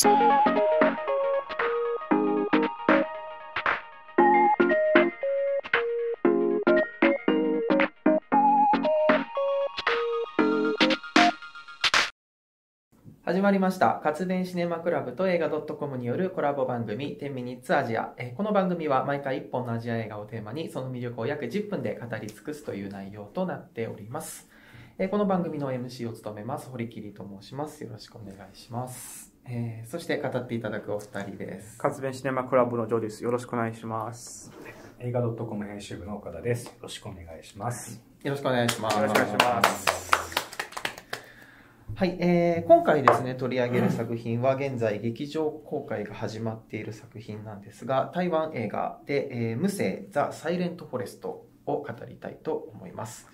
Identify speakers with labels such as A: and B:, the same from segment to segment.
A: 始まりました。活弁シネマクラブと映画 .com によるコラボ番組10ミニッツアジア。この番組は毎回1本のアジア映画をテーマにその魅力を約10分で語り尽くすという内容となっております。この番組の MC を務めます堀切と申します。よろしくお願いします。えー、そして語っていただくお二人です。
B: 活弁シネマクラブのジョーです。よろしくお願いします。
C: 映画 .com 編集部の岡田です。よろしくお願いします。
A: よろしくお願いします。
B: よろしくお願いします。
A: はい、えー、今回ですね、取り上げる作品は現在劇場公開が始まっている作品なんですが、台湾映画で、えー、無声ザ・サイレント・フォレストを語りたいと思います。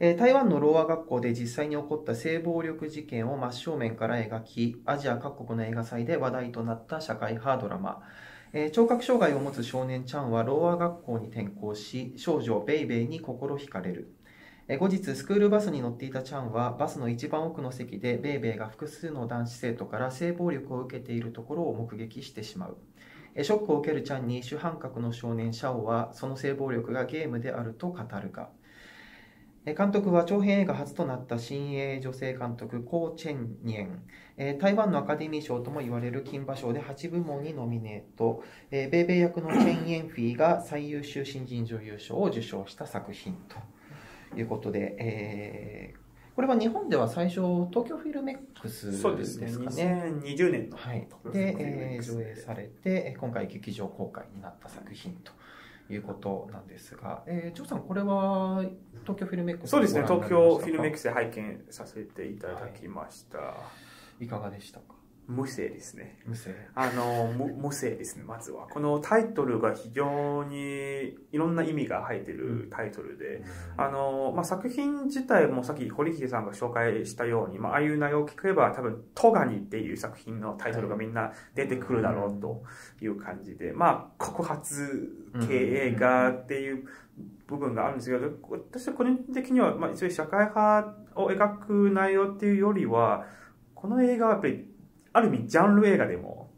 A: え、台湾のローア学校で実際に起こった性暴力事件を真正面から描き、アジア各国の映画祭で話題となった社会派ドラマ。え、聴覚障害を持つ少年チャンはローア学校に転校し、少女ベイベーに心惹かれる。後日、スクールバスに乗っていたチャンは、バスの一番奥の席で、ベイベーが複数の男子生徒から性暴力を受けているところを目撃してしまう。ショックを受けるチャンに主犯格の少年シャオは、その性暴力がゲームであると語るが、監督は長編映画初となった新鋭女性監督、コー・チェンニエン。台湾のアカデミー賞とも言われる金馬賞で8部門にノミネート。ベイベー役のチェン・イエンフィーが最優秀新人女優賞を受賞した作品と。いうことで、えー、これは日本では最初、東京フィルメックスですかね。そうですね。
B: 2020年の。
A: はい。で、えー、上映されて、今回劇場公開になった作品と。いうことなんですが、えー、ジョーさん、これは東京フィルメックス
B: そうですね、東京フィルメックスで拝見させていただきました。は
A: い、いかがでしたか？
B: 無声ですね。
A: 無声。
B: あの、無声ですね、まずは。このタイトルが非常にいろんな意味が入ってるタイトルで、うん、あの、まあ、作品自体もさっき堀切さんが紹介したように、まあ、ああいう内容を聞けば多分、トガニっていう作品のタイトルがみんな出てくるだろうという感じで、まあ、告発系映画っていう部分があるんですけど、私は個人的には、まあ、そういう社会派を描く内容っていうよりは、この映画はやっぱりある意味ジャンル映画でも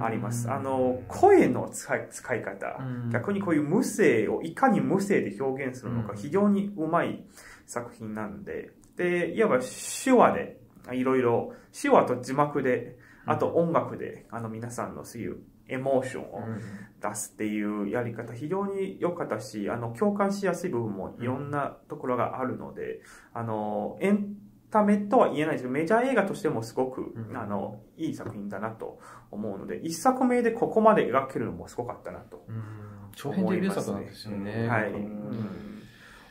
B: あります。あの、声の使い使い方、逆にこういう無声をいかに無声で表現するのか非常にうまい作品なんで、で、いわば手話で、いろいろ、手話と字幕で、あと音楽で、あの皆さんのそういうエモーションを出すっていうやり方非常に良かったし、あの、共感しやすい部分もいろんなところがあるので、あの、エンためとは言えないですけど、メジャー映画としてもすごく、うん、あの、いい作品だなと思うので、一作目でここまで描けるのもすごかったなと思います、ね。
A: 長編デビュー作なんですよね。
B: はい。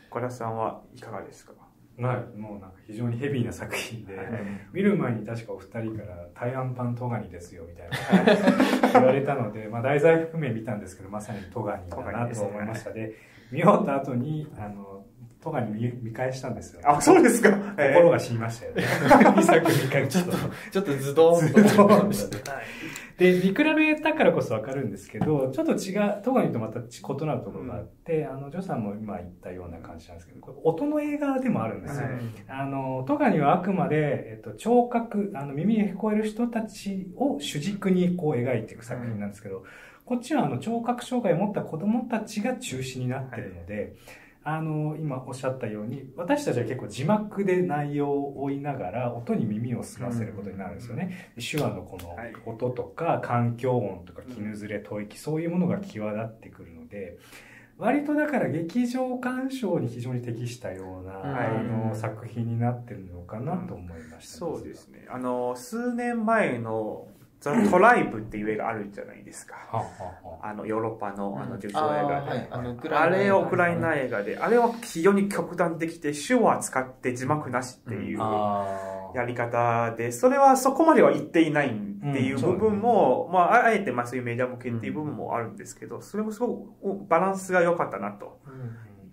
B: 岡田さんはいかがですか？
C: はい、もうなんか非常にヘビーな作品で、はい、見る前に確かお二人から台湾版トガニですよみたいな。言われたので、まあ題材含め見たんですけど、まさにトガニだなと思いました。で、ね、見終わった後に、あの、とかに見見返したんですよ。
B: あ、そうですか。
C: 心が死にましたよね。2作見返
A: ちょっと、ちょっとズドン
C: と。ズドンで、見比べたからこそわかるんですけど、ちょっと違う、トガニとまた異なるところがあって、うん、あの、ジョさんも今言ったような感じなんですけど、これ音の映画でもあるんですよ。はい、あの、トガニはあくまで、えっと、聴覚、あの、耳に聞こえる人たちを主軸にこう描いていく作品なんですけど、うん、こっちはあの、聴覚障害を持った子供たちが中心になってるので、はいあの、今おっしゃったように、私たちは結構字幕で内容を追いながら、音に耳を澄ませることになるんですよね。手話のこの音とか、環境音とか、絹ずれ、吐息、そういうものが際立ってくるので、割とだから劇場鑑賞に非常に適したような、あの作品になってるのかなと思いました、
B: そうですね。あの、数年前のザ・トライブっていう映画あるじゃないですか。あの、ヨーロッパのあの受賞映画で。あれをウクライナ映画で、あれは非常に極端的で、手話使って字幕なしっていうやり方で、それはそこまでは言っていないっていう部分も、まあ、あえてまあそういうメディア向けっていう部分もあるんですけど、それもすごくバランスが良かったなと。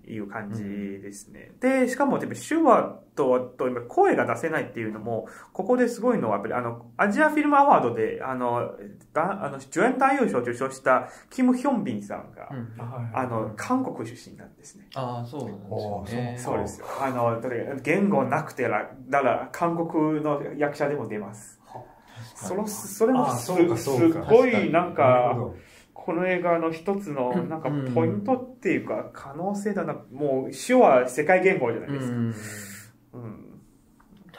B: いう感じですね。うん、で、しかも、手話と、と今声が出せないっていうのも、ここですごいのは、やっぱりあの、アジアフィルムアワードで、あの、だあの助演男優賞を受賞したキム・ヒョンビンさんが、うん、あの、韓国出身なんですね。
A: ああ、そうなんですね。
B: そうですよ。あの、言語なくてら、だから、韓国の役者でも出ます。そのそれも
C: あ
B: す
C: そそうか
B: すごいなんか
C: ほど
B: この映画の一つの
A: うん。
B: なんかポイントっていうか可能性だな。もう手話世界言語じゃないですか、
A: うん。
B: うん。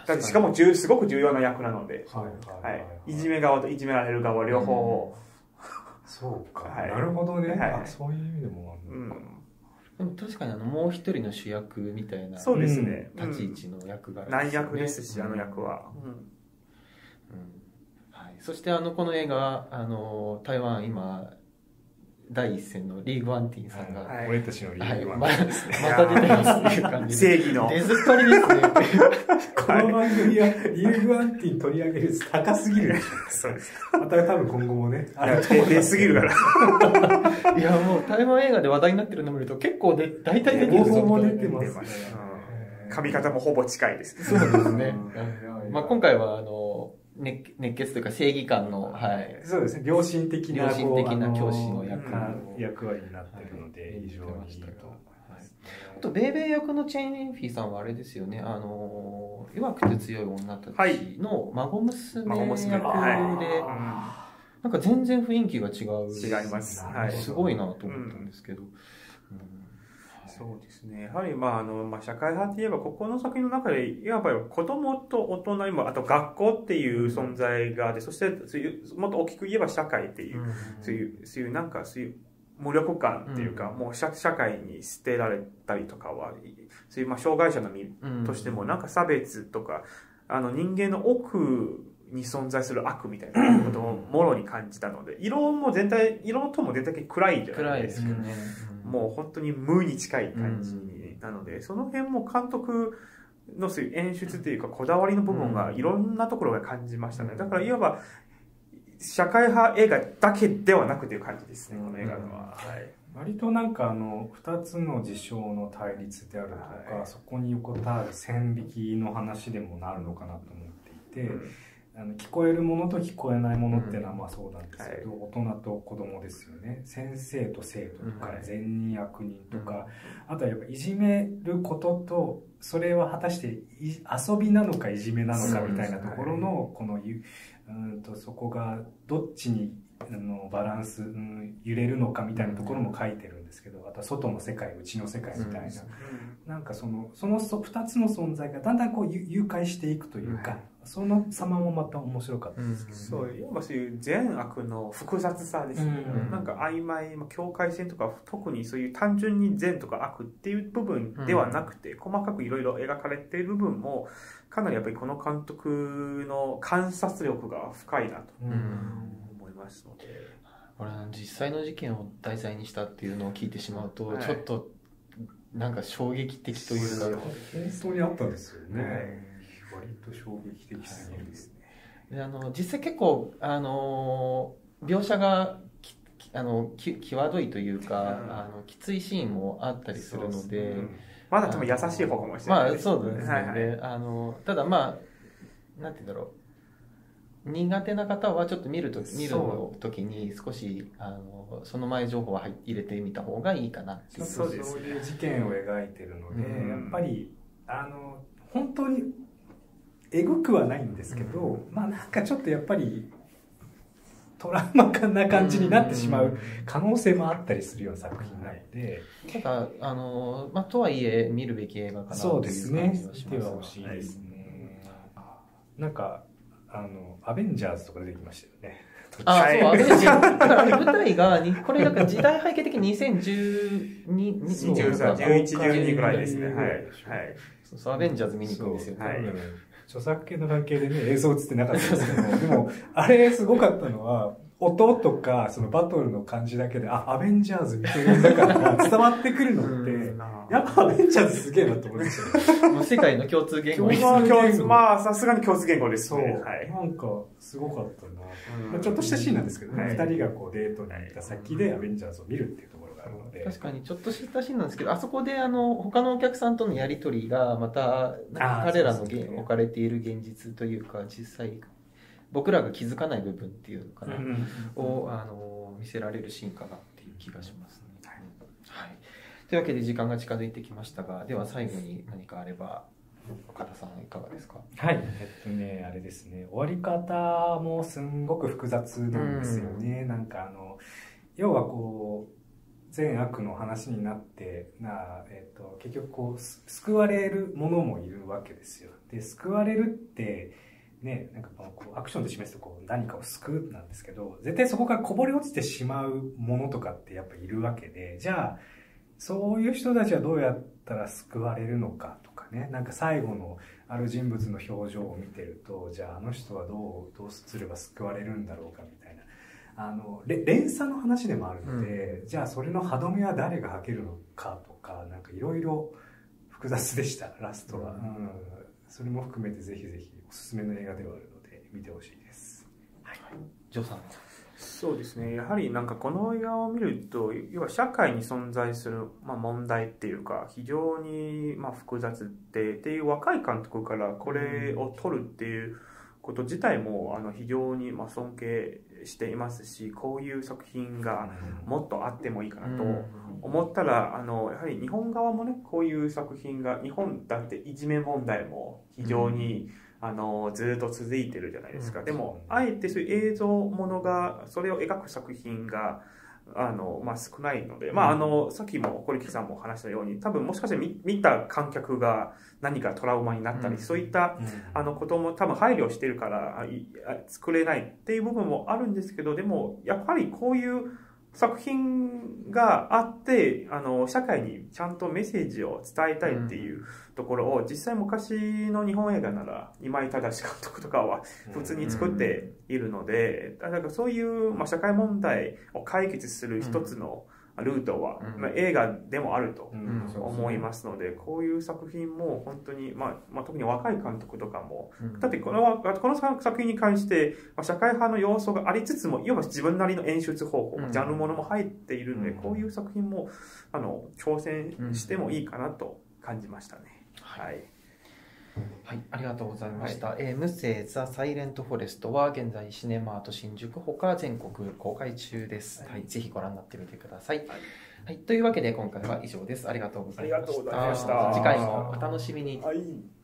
B: だってしかも重すごく重要な役なので、
C: はいは
B: いじめ側といじめられる側両方。を、
C: そうか、
B: はい。
C: なるほどね、
B: はい。
C: あそういう意味でもあ
B: うん
C: るのか、
A: でも確かにあのもう一人の主役みたいな
B: そうですね、
A: 立ち位置の役柄
B: うん難役ですし、
A: ね
B: あの役は、うん。
A: うん。はい、そしてあのこの映画あの台湾今第一線のリーグワンティーンさんが、
B: はい。
C: 俺たちの理
A: はい
C: 由は、
A: ままた出てますっていう感じで。
B: 正義の。
A: 出ずっぱりですね。
C: この番組はリーグワンティー取り上げる率高すぎる
B: そうです
C: ょまた多分今後もね。あれ
B: 出出すぎるから。
A: いやもう台湾映画で話題になってるの見ると結構で大体出てるぞ。
C: も出てますね。
B: 髪型もほぼ近いです。
A: そうですね。
C: うん。
A: まあ、今回はあの熱熱血というか正義感の、はい、
C: そうですね。良心的な
A: 良心的な教師の役
C: 役割になってるので、非常にいいと
A: あと、ベイベー役のチェーン・エンフィーさんはあれですよね、あの、弱くて強い女た
B: はい。
A: ちの孫娘役で、なんか全然雰囲気が違う。
B: 違います。はい。
A: すごいなと思ったんですけど。うん
B: そうですね。やはり、まあ、あの、まあ、社会派って言えば、ここの作品の中で、いわば子供と大人今、あと学校っていう存在があって、そして、もっと大きく言えば社会っていう、そういう、そういう、なんか、そういう、無力感っていうか、
A: うん。
B: もう社社会に捨てられたりとかは、そういう、まあ、障害者の身
A: うん。
B: としても、なんか差別とか、あの、人間の奥に存在する悪みたいなことをもろに感じたので、色も全体、色とも全体暗いじゃな
A: 暗い
B: いでか。
A: ですすよね。
B: もう本当に無に近い感じなので、その辺も監督のそういう演出というかこだわりの部分がいろんなところが感じましたね。だからいわば社会派映画だけではなくという感じですね、この映画のは。はい。
C: 割となんかあの2つの事象の対立であるとか、
B: はい
C: そこに横たわる線引きの話でもなるのかなと思っていて、あの聞こえるものと聞こえないものっていうのはまあそうなんですけど、大人と子供ですよね。先生と生徒とか
B: はい
C: 善人悪人とか、あとはやっぱいじめることとそれは果たしてい遊びなのかいじめなのかみたいなところのこのゆうんとそこがどっちにあのバランス、うん、揺れるのかみたいなところも書いてるんですけどあとは外の世界内の世界みたいな、なんかそのそのそ2つの存在がだんだんこうゆ誘拐していくというか、
B: はい
C: その様もまた面白かったですけど、
B: そう、いわばそういう善悪の複雑さですね。
C: うん。
B: なんか曖昧、まあ境界線とか、特にそういう単純に善とか悪っていう部分ではなくて、細かくいろいろ描かれている部分も、かなりやっぱりこの監督の観察力が深いなと
C: うん
B: 思いますので。
A: これ実際の事件を題材にしたっていうのを聞いてしまうと、
B: はい。
A: ちょっとなんか衝撃的というか。
C: 本当にあったんですよね、
B: はい
C: 割と衝撃的すぎる。ですね
A: であの実際結構あの描写がききあのき際どいというか、
B: うん。
A: あのきついシーンもあったりするので、
B: まだ多分優しい方かもしれない。
A: まあそうですよね、
B: はいはい。
A: あのただまあなんて言うんだろう。苦手な方はちょっと見ると見る
C: そ
A: 時に少しあのその前情報は入入れてみた方がいいかなっていう。
C: ちょっと
B: そうですね。
C: そういう事件を描いてるので、
A: うん。
C: やっぱりあの本当にえぐくはないんですけど、まあなんかちょっとやっぱりトラウマな感じになってしまう可能性もあったりするような作品なので、
A: ただあの、まあ、とはいえ見るべき映画かなと
C: そうですね。
A: いう感じはし
C: 見て
A: ます
C: はほしいですね、なんかあのアベンジャーズとか出てきましたよね。
A: あ、
B: はい
A: そう、アベンジャーズ。だから舞台がに、これなんか時代背景的に 2012、に
B: 23、11、12ぐらいですね。はい。はい。
A: そうそう、アベンジャーズ見に行くんですよ。
B: はい
C: 著作権の関係でね、映像映ってなかったですけど、でも、あれすごかったのは、音とか、そのバトルの感じだけで、あ、アベンジャーズ見てるんだから伝わってくるのって、やっぱアベンジャーズすげえなと思いましたよ。
A: 世界の共通言語に。
C: 共通
B: 共通まあ、さすがに共通言語です
C: そう、
B: ね。はい。
C: なんか、すごかったな。
B: うん
C: まあちょっとしたシーンなんですけどね、
B: はい
C: 二人がこうデートに行った先でアベンジャーズを見るっていうところがあるので。
A: 確かにちょっとしたシーンなんですけど、あそこであの他のお客さんとのやりとりがまた彼らの
C: ね。
A: 現置かれている現実というか実際僕らが気づかない部分っていうのかな、をあの見せられるシーンかなっていう気がしますね。はい、というわけで時間が近づいてきましたがでは最後に何かあれば岡田さんいかがですか？
C: はい。えっとねあれですね。終わり方もすんごく複雑なんですよね、なんかあの要はこう善悪の話になってな、えーと、結局こう救われるももいるわけですよ。で救われるってねなんかこうアクションで示すとこう何かを救うなんですけど絶対そこからこぼれ落ちてしまうものとかってやっぱいるわけでじゃあそういう人たちはどうやったら救われるのかとかねなんか最後のある人物の表情を見てるとじゃああの人はどうどうすれば救われるんだろうかみたいな。あの連鎖の話でもあるので、うん、じゃあそれの歯止めは誰がかけるのかとかなんかいろいろ複雑でしたラストは、うん、うん、それも含めてぜひぜひおすすめの映画ではあるので見てほしいです、
A: はい、ジョーさん。
B: そうですね。やはりなんかこの映画を見ると要は社会に存在する、まあ、問題っていうか非常にまあ複雑でっていう若い監督からこれを撮るっていうこと自体もあの非常にまあ尊敬していますしこういう作品がもっとあってもいいかなと思ったらあのやはり日本側もねこういう作品が日本だっていじめ問題も非常に、あのずっと続いてるじゃないですか、でもあえてそういう映像ものがそれを描く作品があの、まあ、少ないので、まあ、あの、さっきも堀木さんも話したように、多分もしかして見見た観客が何かトラウマになったり、うん、そういった、あの、ことも多分配慮してるから作れないっていう部分もあるんですけど、でも、やっぱりこういう、作品があってあの社会にちゃんとメッセージを伝えたいっていうところを、実際昔の日本映画なら今井正監督とかは普通に作っているので、だからそういう、まあ、社会問題を解決する一つの、うんルートは、まあ、映画でもあると思いますので、こういう作品も本当に、まあまあ、特に若い監督とかも、だってこのこの作品に関して、まあ、社会派の要素がありつつもいわば自分なりの演出方法、ジャンルものも入っているので、こういう作品もあの挑戦してもいいかなと感じましたね。はい
A: はい、ありがとうございました。はい、えー、無声ザ・サイレント・フォレストは現在シネマート新宿ほか全国公開中です。はい、はい、ぜひご覧になってみてください。はい、はい、というわけで今回は以上です。ありがとうございました。
B: した
A: 次回もお楽しみに。
B: はい